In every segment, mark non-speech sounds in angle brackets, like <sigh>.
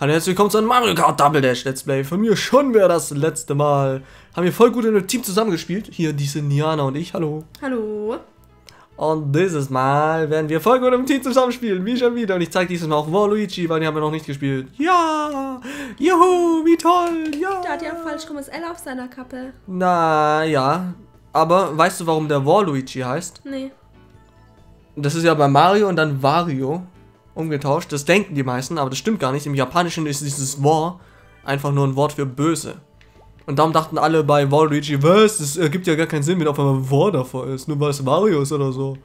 Hallo, herzlich willkommen zu einem Mario Kart Double Dash Let's Play. Von mir schon wäre das letzte Mal. Haben wir voll gut in einem Team zusammengespielt. Hier, diese Niana und ich. Hallo. Hallo. Und dieses Mal werden wir voll gut im Team zusammenspielen. Wie schon wieder. Und ich zeige dieses Mal auch Waluigi, weil die haben wir noch nicht gespielt. Ja! Juhu, wie toll! Ja! Der hat ja ein falsch rummes L auf seiner Kappe. Na, ja. Aber weißt du, warum der Waluigi heißt? Nee. Das ist ja bei Mario und dann Wario umgetauscht. Das denken die meisten, aber das stimmt gar nicht. Im Japanischen ist dieses War einfach nur ein Wort für böse. Und darum dachten alle bei Waluigi, was? Das ergibt ja gar keinen Sinn, wenn auf einmal War davor ist. Nur weil es Mario ist oder so.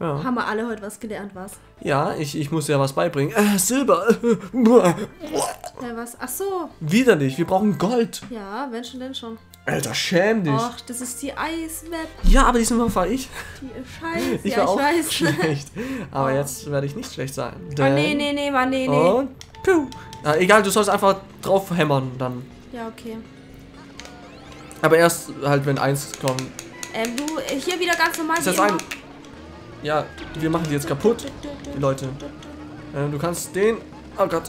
Ja, Haben wir alle heute was gelernt, was? ja ich, ich muss ja was beibringen. Äh, Silber. Ja, was? Ach so. Widerlich, wir brauchen Gold. Ja, wenn schon, denn schon. Alter, schäm dich. Och, das ist die Eismap. Ja, aber diesmal war ich. Die scheiße. Ich ja, war ich auch weiß. schlecht. Aber Oh. jetzt werde ich nicht schlecht sein. Oh, nee, nee, nee, Mann, nee, nee. Und piu. Ja, egal, du sollst einfach drauf hämmern dann. Ja, okay. Aber erst halt, wenn eins kommt. Ähm, du, äh, hier wieder ganz normal. Ist das ein. immer. Ja, wir machen die jetzt kaputt, die Leute. Äh, du kannst den. Oh Gott.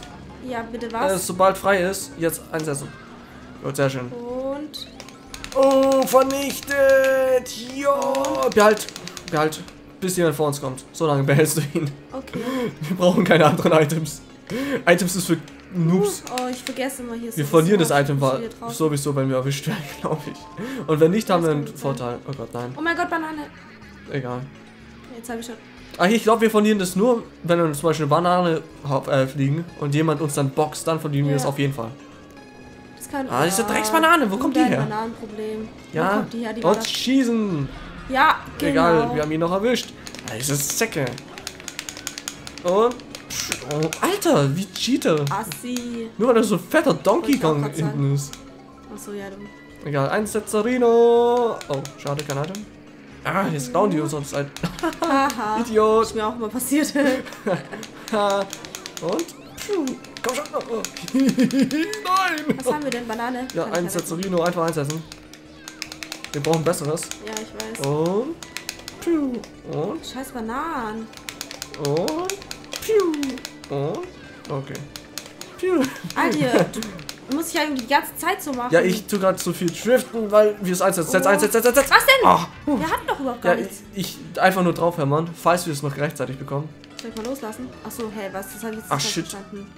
Ja, bitte Äh, was? sobald frei ist, jetzt einsetzen. Gut, sehr schön. Und. Oh, vernichtet! Jo! Behalt. Behalt. Bis jemand vor uns kommt. So lange behältst du ihn. Okay. Wir brauchen keine anderen Items. Items ist für Noobs. Oh, ich vergesse immer hier. Wir verlieren das Item war sowieso, wenn wir erwischt werden, <laughs> glaube ich. Und wenn nicht, haben wir einen Vorteil. Oh Gott, nein. Oh mein Gott, Banane. Egal. Jetzt habe ich schon. Ah, ich glaube, wir verlieren das nur, wenn wir zum Beispiel eine Banane äh, fliegen und jemand uns dann boxt, dann verlieren wir Ja. das auf jeden Fall. Das kann. Ah, diese Drecksbanane, wo kommt die her? Bananenproblem. Wo Ja, kommt die her? Die und das. schießen. Ja, genau. Egal, wir haben ihn noch erwischt. Ah, Diese Säcke. Und. Oh, Alter, wie Cheater. Assi. Nur weil da so ein fetter Donkey Kong hinten ist. Achso, ja, du. Egal, ein Setzerino. Oh, schade, kein Item. Ah, jetzt klauen die uns sonst ein. Haha. <laughs> Idiot. Ist mir auch mal passiert. <laughs> Und? Komm schon. Oh. <laughs> Nein. Was haben wir denn? Banane? Ja, ein ja Setzerino einfach einsetzen. Wir brauchen besseres. Ja, ich weiß. Und. Pfiuh. Und. Scheiß Bananen. Und. Pfiuh. Und. Okay. Pfiuh. Alter, du musst dich ja irgendwie die ganze Zeit so machen. Ja, ich tu gerade zu viel driften, weil wir es einsetzen. Setz, eins, setz, setz, setz, setz. Was denn? Ah. Wir hatten doch überhaupt gar Ja, ich, nichts. ich einfach nur draufhämmern, falls wir es noch rechtzeitig bekommen. Soll ich mal loslassen? Achso, hä, was? Das habe ich jetzt Ach, shit. verstanden.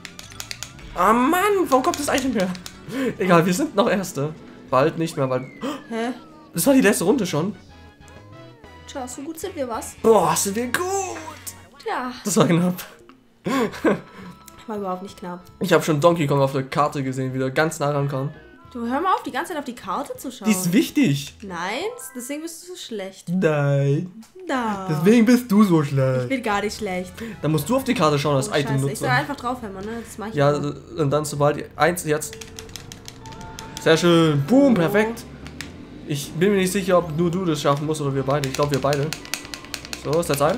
Ah Mann, warum kommt das Item her? Egal, wir sind noch Erste. Bald nicht mehr, weil. Hä? Das war die letzte Runde schon. Tja, so gut sind wir was. Boah, sind wir gut. Tja, Das war knapp. War überhaupt nicht knapp. Ich habe schon Donkey Kong auf der Karte gesehen, wie der ganz nah rankam. Du hör mal auf, die ganze Zeit auf die Karte zu schauen. Die ist wichtig. Nein, deswegen bist du so schlecht. Nein. Da. Deswegen bist du so Ich schlecht. bin gar nicht schlecht. Dann musst du auf die Karte schauen, als Oh, Item Scheiße. Ich soll einfach draufhämmern, ne? Das mach ich Ja, immer. und dann sobald eins jetzt. Sehr schön. Boom, Oh. perfekt. Ich bin mir nicht sicher, ob nur du das schaffen musst oder wir beide. Ich glaube, wir beide. So, ist das ein?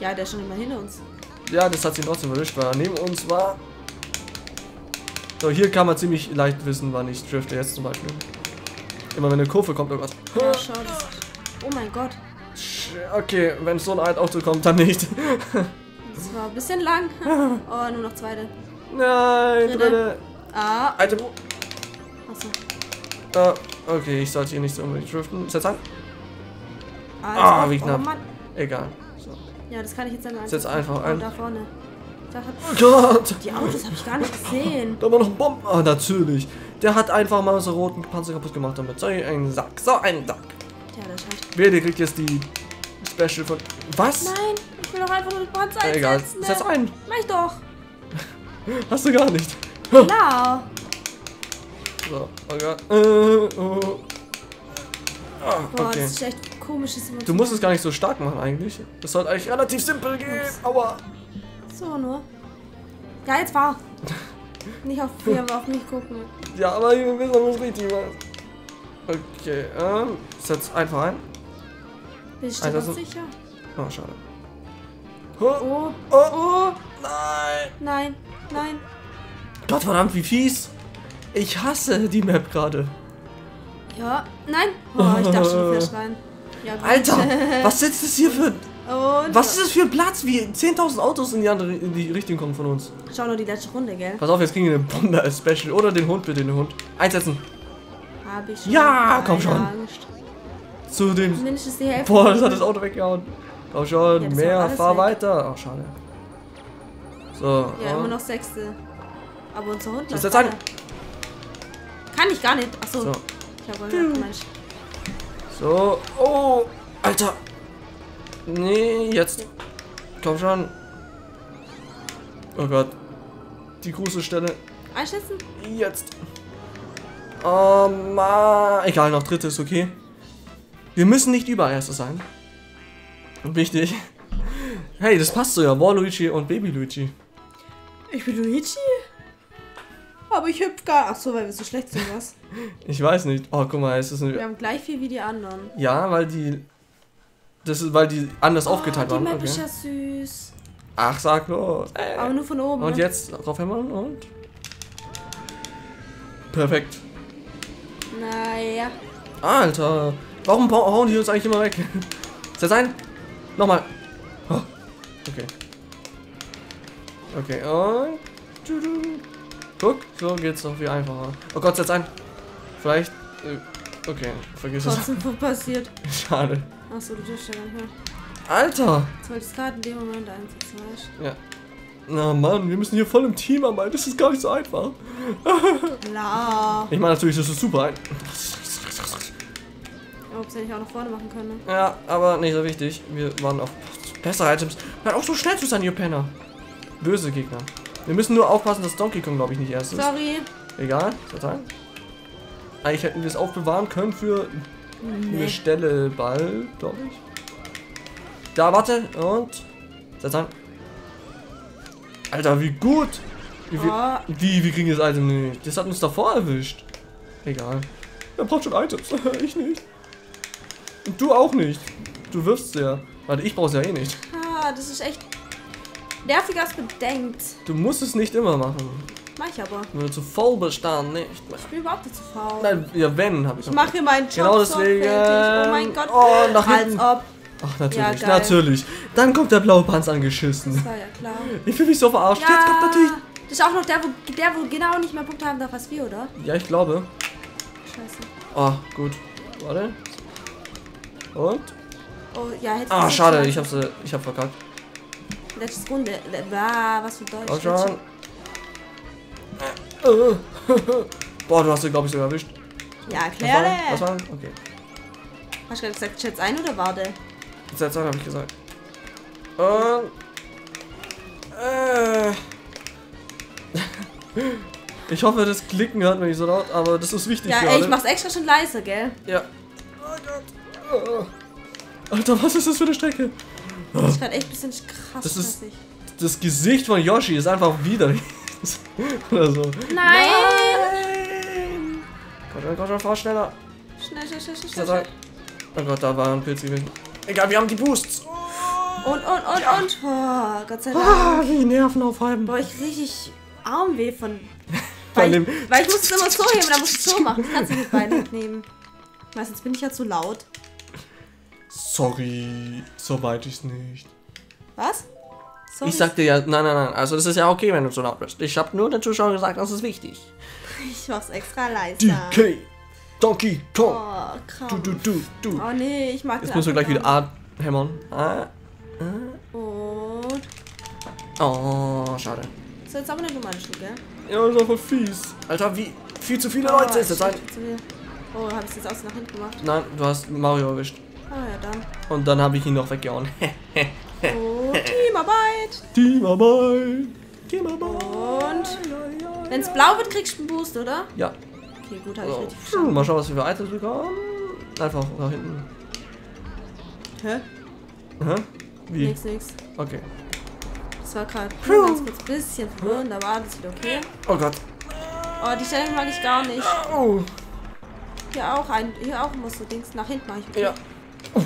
Ja, der ist schon immer hinter uns. Ja, das hat sie trotzdem erwischt, weil er neben uns war. So, hier kann man ziemlich leicht wissen, wann ich drifte. Jetzt zum Beispiel. Immer wenn eine Kurve kommt, oh Gott. Ja, schau, das. Oh mein Gott. Okay, wenn so ein Auto kommt, dann nicht. <laughs> Das war ein bisschen lang. <laughs> Oh, nur noch zweite. Nein, Dritte. dritte. Ah, Alter, achso. äh, okay, ich sollte hier nicht so unbedingt driften. Setz an. Ah, wie jetzt- knapp. Oh. Egal. Ja, das kann ich jetzt dann Setz einfach ein. da vorne. Da hat, Oh Gott! die Autos habe ich gar nicht gesehen. Da war noch ein Bomben. Ah, natürlich. Der hat einfach mal unseren roten Panzer kaputt gemacht damit. So ein Sack. So ein Sack. Tja, das scheint. Wer der kriegt jetzt die Special von. Was? Nein, ich will doch einfach nur den Panzer Äh, Egal. einsetzen. Setz ne? ein. Mach ich doch. <laughs> Hast du gar nicht. Klar. <laughs> So, oh Gott. Äh, oh. Ah, Boah, okay. das ist echt komisches Du musst es gar nicht so stark machen eigentlich. Das sollte eigentlich relativ simpel gehen. Aua. So nur. Ja, jetzt fahr. <laughs> Nicht auf, hier, aber auf mich gucken. Ja, aber wir wissen, was richtig war. Okay, ähm, setz einfach ein. Bist du Also sicher? Oh, schade. Oh, Oh, oh, oh, nein. nein, nein. Gott verdammt, wie fies. Ich hasse die Map gerade. Ja, nein. Oh, ich dachte schon, du fährst rein. Ja. Alter, <laughs> was sitzt das hier für... Und Was ist das für ein Platz? Wie 10.000 Autos in die andere in die Richtung kommen von uns. Schau nur die letzte Runde, gell? Pass auf, jetzt kriegen wir eine Bombe als Special. Oder den Hund, bitte, den Hund. Einsetzen. Hab ich schon. Ja, komm schon. Angst. Zu dem. Mindestens die Hälfte. Boah, das hat das Auto weggehauen. Komm schon, Ja, mehr, fahr weg. weiter. Ach, schade. So. Ja, immer noch sechste. Aber unser Hund läuft. Kann ich gar nicht. Achso. So. Ich hab gerade gedacht, Mensch. So. Oh, Alter. Nee, jetzt. Komm schon. Oh Gott. Die große Stelle. Einschätzen? Jetzt. Oh Mann. Egal, noch dritte ist okay. Wir müssen nicht überall Erste sein. Wichtig. Hey, das passt so ja. Waluigi und Baby Luigi. Ich bin Luigi. Aber ich hüpf gar. Achso, weil wir so schlecht sind, was? Ich weiß nicht. Oh, guck mal, es ist Wir eine. haben gleich viel wie die anderen. Ja, weil die. Das ist, weil die anders aufgeteilt oh, die waren. Map ist Okay. ja süß. Ach, sag los. Ey. Aber nur von oben. Und ne? jetzt draufhämmern und. Perfekt. Naja. Alter, warum hauen die uns eigentlich immer weg? Setz ein. Nochmal. Oh, okay. Okay, und. Guck, so geht's noch viel einfacher. Oh Gott, setz ein. Vielleicht. äh, Okay, vergiss es. Trotzdem was <laughs> passiert. Schade. Achso, du tust ja nicht. Alter! Jetzt wollte ich gerade in dem Moment einsetzen, weißt Ja. Na Mann, wir müssen hier voll im Team arbeiten. Das ist gar nicht so einfach. du? <laughs> La. Ich meine natürlich, das ist super. ein- Ob hätte ich auch nach vorne machen können. Ne? Ja, aber nicht so wichtig. Wir waren auf bessere Items. Hört auch so schnell zu sein, ihr Penner. Böse Gegner. Wir müssen nur aufpassen, dass Donkey Kong, glaube ich, nicht erst ist. Sorry. Egal, total. Eigentlich hätten wir es aufbewahren können für eine Nee. Stelle bald, glaube ich. Da, warte, und. Setz an. Alter, wie gut! Wie, Oh, wie, wir kriegen das Item nicht. Das hat uns davor erwischt. Egal. Er braucht schon Items. <laughs> ich nicht. Und du auch nicht. Du wirfst ja. Warte, ich brauch's ja eh nicht. ah, das ist echt nerviger als bedenkt. Du musst es nicht immer machen. Mach ich aber. Wenn du zu voll bist, dann nicht. Ich bin überhaupt nicht zu faul. Nein, ja, wenn, habe ich Ich mache meinen Job Genau deswegen. Oh mein Gott. Oh, nach Als hinten. ob. Ach, natürlich, Ja, natürlich. Dann kommt der blaue Panzer angeschissen. Das war ja klar. Ich fühle mich so verarscht. Jetzt kommt natürlich. Das ist auch noch der, wo, der, wo genau nicht mehr Punkte haben darf als wir, oder? Ja, ich glaube. Scheiße. Oh, gut. Warte. Und? Oh, ja, hätte Ah, schade, ich hab's, äh, ich hab verkackt. Letzte Runde. Ah, was für Deutsch. Komm schon. Äh, <laughs> Boah, du hast sie, glaube ich, sogar erwischt. Ja, denn? Was war denn? Okay. Hast du gerade gesagt, schätz ein oder warte? Jetzt jetzt habe ich gesagt. Und. Äh. <laughs> Ich hoffe, das Klicken hört man nicht so laut, aber das ist wichtig Ja, ey, alle. ich mach's extra schon leise, gell? Ja. Oh Gott. Oh. Alter, was ist das für eine Strecke? Das ist gerade echt ein bisschen krass Das ist-. Das Gesicht von Yoshi ist einfach widerlich. <laughs> Oder so. Nein! Nein! Komm schon, komm schon, fahr schneller. Schnell, schnell, schnell, schnell, Schnell. Oh Gott, da war ein Pilz gewesen. Egal, wir haben die Boosts. Und, und, und, und. Oh, Gott sei Dank. Ah, wie Nerven aufhalten. Boah, ich richtig Armweh von. <laughs> Von Weil, dem- ich, weil ich muss es immer so heben, dann muss ich es so machen. Das kannst du nicht beide <laughs> nehmen. Meistens bin ich ja zu laut. Sorry, so weit ich's nicht. Was? Sorry. Ich sagte ja, nein, nein, nein. Also das ist ja okay, wenn du so laut bist. Ich habe nur den Zuschauern gesagt, das ist wichtig. Ich mach's extra leiser. DK, Donkey Kong, Oh, krass. du, du, du, du. Oh nee, ich mag Jetzt müssen wir gleich wieder A hämmern. Ah. nicht. Und. Oh, schade. So, jetzt aber eine normale Schuhe, gell? Ja, das ist einfach fies. Alter, wie viel zu viele Oh, Leute ist das ein. Oh, hab ich jetzt aus nach hinten gemacht? Nein, du hast Mario erwischt. Ah ja, dann. Und dann habe ich ihn noch weggehauen. Oh, <laughs> Teamarbeit. Teamarbeit. Teamarbeit. Und? Wenn's blau wird, kriegst du einen Boost, oder? Ja. Okay, gut, hab ich So. richtig verstanden. Mal schauen, was wir für Items bekommen. Einfach da hinten. Hä? Hä? Wie? Nix, nix. Okay. Das war gerade ganz kurz ein bisschen verwirrend, aber alles wieder okay. Oh Gott. Oh, die Stelle mag ich gar nicht. Oh. Hier auch ein, hier auch muss so Dings nach hinten mache ich. Ja.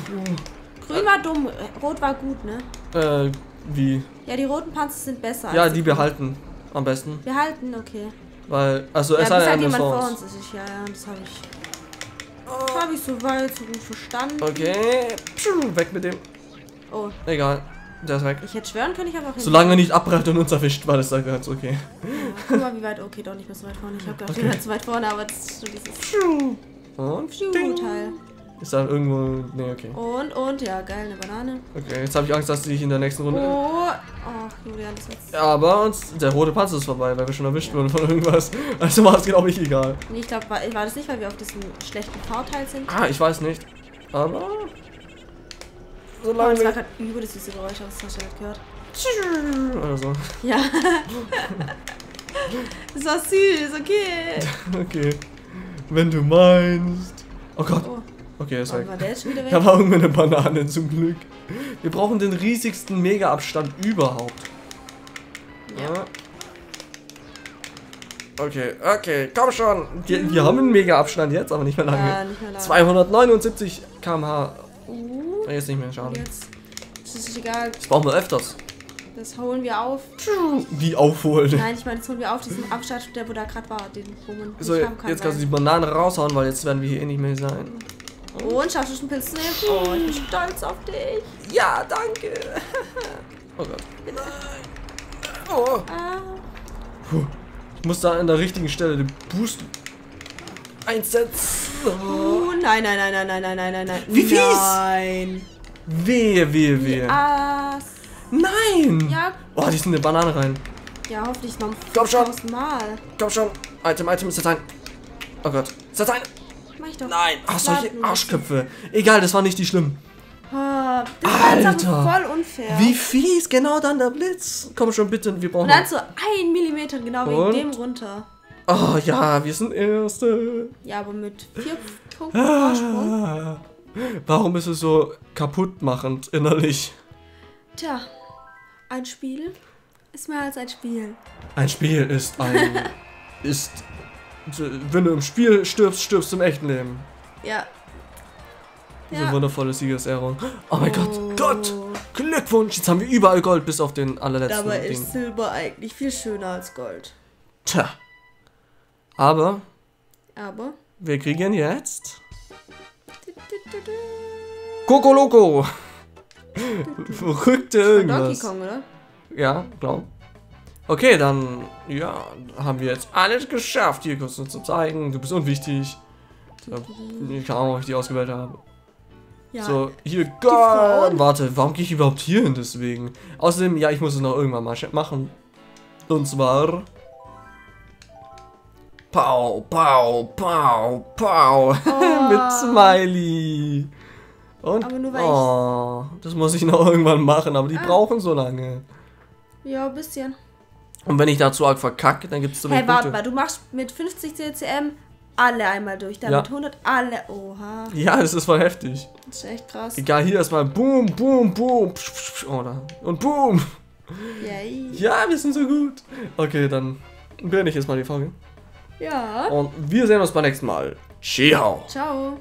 Grün war dumm, rot war gut, ne? Äh, wie? Ja, die roten Panzer sind besser. Ja, die grünen. behalten. Am besten. Wir halten, okay. Weil, also Ja, es bis sei halt denn, jemand vor uns. ist. Ich, ja, ja, das habe ich. Habe ich soweit so gut verstanden. Okay. Pschuh, weg mit dem. Oh, Egal. Der ist weg. ich hätte schwören können, ich habe auch Solange er nicht abprallt und uns erwischt, war das da ganz okay. Ja, guck mal, wie weit. Okay, doch nicht mehr so weit vorne. Ich habe gedacht, Okay. okay. zu weit vorne, aber das ist so dieses Und ding. Teil. Ist da irgendwo. Nee, okay. Und, und, ja, geil, eine Banane. Okay, jetzt habe ich Angst, dass ich in der nächsten Runde. Oh, ach, Julian, das jetzt. Aber uns, der rote Panzer ist vorbei, weil wir schon erwischt wurden von irgendwas. <laughs> Also war es glaube ich egal. Nee, ich glaube, war, war das nicht, weil wir auf diesem schlechten V-Teil sind? Ah, ich weiß nicht. Aber. Oh, Solange das war gerade übel das süße Geräusch, aber das hast du nicht gehört. Oder so. <laughs> Ja. <laughs> das war süß, okay. Okay. Wenn du meinst. Oh Gott. Oh, Okay, ist warum weg. war der jetzt wieder weg? Da war irgendwie eine Banane zum Glück. Wir brauchen den riesigsten Mega-Abstand überhaupt. Ja. Okay, okay, komm schon. Wir, wir haben einen Mega-Abstand jetzt, aber nicht mehr lange. Ja, nicht mehr lange. 279 km/h. Uh, Jetzt nicht mehr, schade. jetzt. Das ist egal, Das brauchen wir öfters. das holen wir auf. Wie aufholen. Nein, ich meine, das holen wir auf, diesen Abstand, der wo da gerade war, den wo man nicht So, jetzt kannst du die Banane raushauen, weil jetzt werden wir hier eh nicht mehr sein. Und schaffst du schon Pilz zu nehmen? Oh, ich bin stolz auf dich. Ja, danke. <laughs> Oh Gott. Oh. Ah. Ich muss da an der richtigen Stelle den Boost einsetzen. Oh. Nein, nein, nein, nein, nein, nein, nein, nein, nein. Wie fies! Nein. Wehe, wehe, wehe. Ah, Nein! ja, Oh, die sind in eine Banane rein. ja, hoffentlich noch Komm schon. 5000 Mal. Komm schon. Item, Item ist das ein. Oh Gott. Ist das ein? Ich doch. Nein. Ach, solche. Arschköpfe. Egal, das war nicht die schlimm. Ah, das Alter. voll unfair. Wie fies. Genau dann der Blitz. Komm schon, bitte. Wir brauchen. Und dann so ein Millimeter genau wegen Und? dem runter. Oh ja, wir sind Erste. Ja, aber mit vier Punkten Vorsprung. Ah. Warum ist es so kaputtmachend innerlich? Tja, ein Spiel ist mehr als ein Spiel. Ein Spiel ist ein. <laughs> ist. Wenn du im Spiel stirbst, stirbst du im echten Leben. Ja. Diese Ja. wundervolle Siegesehrung. Oh mein Gott, Oh. Gott! Glückwunsch! Jetzt haben wir überall Gold, bis auf den allerletzten Dabei Ding. ist Silber eigentlich viel schöner als Gold. Tja. Aber Aber. wir kriegen jetzt. Coco Loco! Verrückte Von Donkey irgendwas. Kong, oder? Ja, glaub. Okay, dann, ja, haben wir jetzt alles geschafft, hier kurz nur zu zeigen. Du bist unwichtig. Ich keine Ahnung, ob ich die ausgewählt habe. Ja. So, hier. Gott. Warte, warum gehe ich überhaupt hier hin deswegen? Außerdem, ja, ich muss es noch irgendwann mal machen. Und zwar. Pau, pau, pau, pau. <laughs> Mit Smiley. Und. Aber nur weil ich- oh, das muss ich noch irgendwann machen, aber die Ah. brauchen so lange. Ja, ein bisschen. Und wenn ich dazu arg verkacke, dann gibt es so Hey, warte mal, du machst mit 50 CCM alle einmal durch. Dann Ja. mit 100 alle. Oha. Ja, das ist voll heftig. Das ist echt krass. Egal, hier erstmal boom, boom, boom. Oder? Und boom. Yay. Ja, wir sind so gut. Okay, dann beende ich jetzt mal die Folge. Ja. Und wir sehen uns beim nächsten Mal. Ciao. Ciao.